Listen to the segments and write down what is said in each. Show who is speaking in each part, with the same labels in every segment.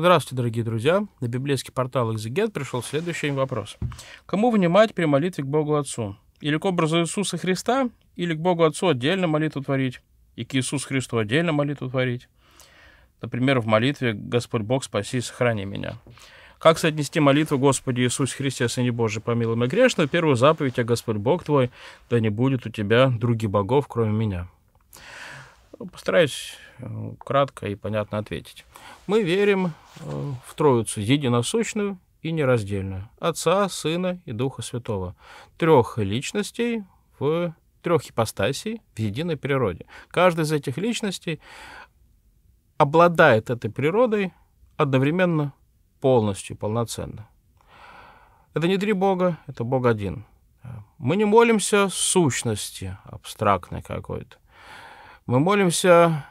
Speaker 1: Здравствуйте, дорогие друзья. На библейский портал «Экзегет» пришел следующий вопрос. Кому внимать при молитве к Богу Отцу? Или к образу Иисуса Христа, или к Богу Отцу отдельно молитву творить, и к Иисусу Христу отдельно молитву творить? Например, в молитве «Господь Бог, спаси и сохрани меня». Как соотнести молитву Господи Иисусе Христе, Сыне Божий, помилуй меня грешную, первую заповедь, а Господь Бог твой, да не будет у тебя других богов, кроме меня? Постараюсь кратко и понятно ответить. Мы верим э, в Троицу единосущную и нераздельную. Отца, Сына и Духа Святого. Трех личностей в трех ипостасей в единой природе. Каждая из этих личностей обладает этой природой одновременно полностью, полноценно. Это не три Бога, это Бог один. Мы не молимся сущности абстрактной какой-то. Мы молимся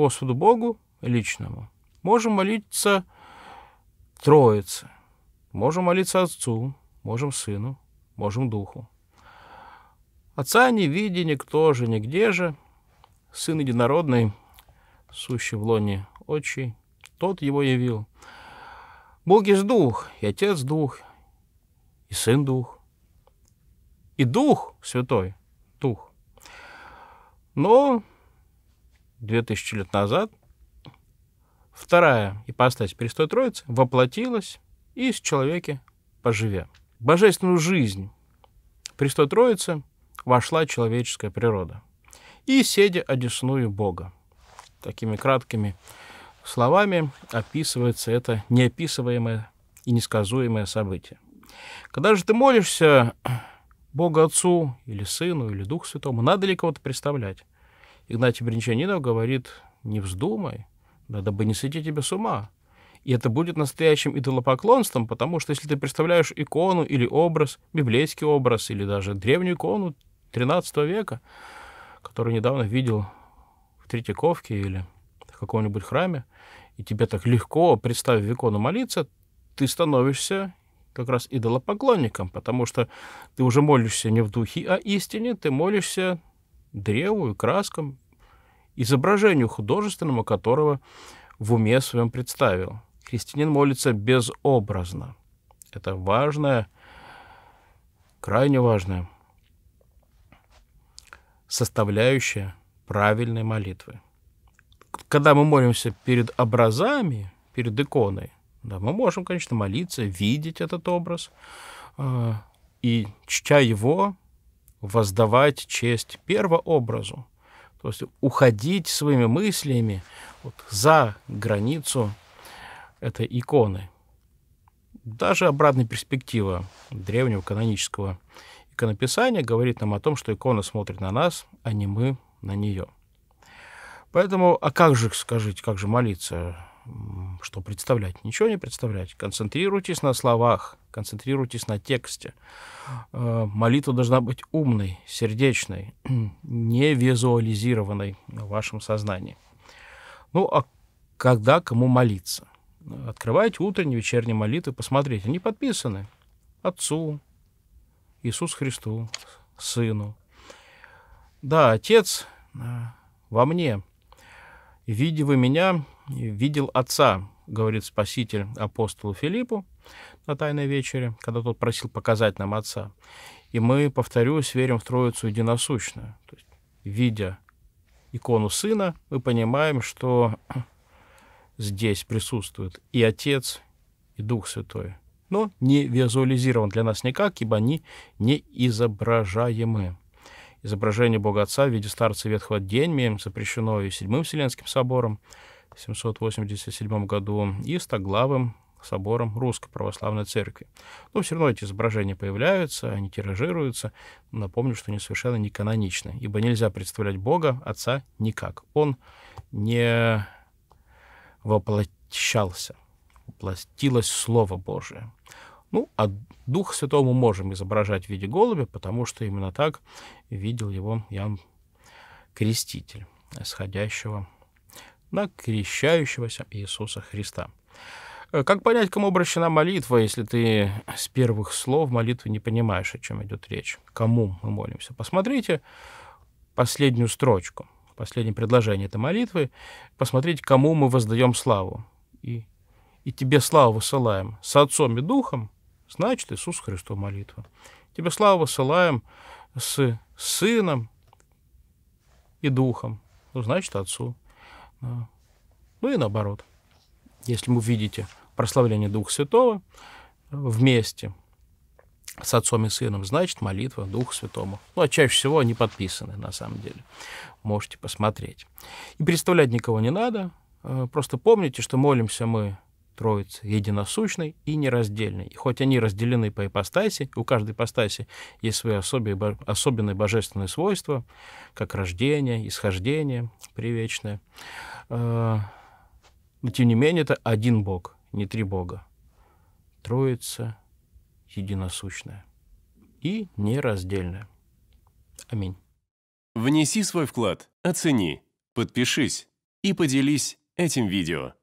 Speaker 1: Господу Богу личному. Можем молиться Троице. Можем молиться Отцу, можем Сыну, можем Духу. Отца не видя никто же, нигде же. Сын единородный, сущий в лоне отчий, тот его явил. Бог есть Дух, и Отец Дух, и Сын Дух, и Дух Святой, Дух. Но две тысячи лет назад вторая ипостась Престой Троицы воплотилась и с человеке поживе. В божественную жизнь Престой Троицы вошла человеческая природа. И седя одесную Бога. Такими краткими словами описывается это неописываемое и несказуемое событие. Когда же ты молишься Богу Отцу или Сыну или Духу Святому, надо ли кого-то представлять? Игнатий Бринчанинов говорит, не вздумай, надо бы не сойти тебе с ума. И это будет настоящим идолопоклонством, потому что если ты представляешь икону или образ, библейский образ, или даже древнюю икону XIII века, которую недавно видел в Третьяковке или в каком-нибудь храме, и тебе так легко, представив икону, молиться, ты становишься как раз идолопоклонником, потому что ты уже молишься не в духе, а истине, ты молишься древу и краскам, изображению художественному, которого в уме своем представил. Христианин молится безобразно. Это важное, крайне важное составляющая правильной молитвы. Когда мы молимся перед образами, перед иконой, да, мы можем, конечно, молиться, видеть этот образ э, и, чтя его, воздавать честь первообразу, то есть уходить своими мыслями вот, за границу этой иконы. Даже обратная перспектива древнего канонического иконописания говорит нам о том, что икона смотрит на нас, а не мы на нее. Поэтому, а как же, скажите, как же молиться? Что представлять? Ничего не представлять. Концентрируйтесь на словах, концентрируйтесь на тексте. Э, молитва должна быть умной, сердечной, не визуализированной в вашем сознании. Ну, а когда кому молиться? Открывайте утренние, вечерние молитвы, посмотрите, они подписаны Отцу, Иисусу Христу, Сыну. Да, Отец э, во мне. Видя вы меня, видел Отца, говорит Спаситель апостолу Филиппу на Тайной вечере, когда тот просил показать нам Отца. И мы, повторюсь, верим в Троицу единосущную. То есть, видя икону Сына, мы понимаем, что здесь присутствует и Отец, и Дух Святой. Но не визуализирован для нас никак, ибо они не изображаемы. Изображение Бога Отца в виде старца Ветхого Деньми запрещено и Седьмым Вселенским собором, 787 году и Стоглавым собором Русской Православной Церкви. Но все равно эти изображения появляются, они тиражируются. Напомню, что они совершенно не каноничны, ибо нельзя представлять Бога, Отца, никак. Он не воплощался, воплотилось Слово Божие. Ну, а Духа Святого мы можем изображать в виде голубя, потому что именно так видел его Ян Креститель, сходящего на крещающегося Иисуса Христа. Э, как понять, кому обращена молитва, если ты с первых слов молитвы не понимаешь, о чем идет речь? Кому мы молимся? Посмотрите последнюю строчку, последнее предложение этой молитвы. Посмотрите, кому мы воздаем славу. И и тебе славу высылаем с Отцом и Духом, значит Иисус Христос молитва. Тебе славу высылаем с Сыном и Духом, ну, значит, Отцу. Ну и наоборот. Если вы видите прославление Духа Святого вместе с Отцом и Сыном, значит, молитва Духу Святому. Ну, а чаще всего они подписаны, на самом деле. Можете посмотреть. И представлять никого не надо. Э, просто помните, что молимся мы Троицы единосущной и нераздельной. И хоть они разделены по ипостаси, у каждой ипостаси есть свои особые, особенные божественные свойства, как рождение, исхождение привечное. Э, но тем не менее это один Бог, не три Бога. Троица единосущная и нераздельная. Аминь.
Speaker 2: Внеси свой вклад, оцени, подпишись и поделись этим видео.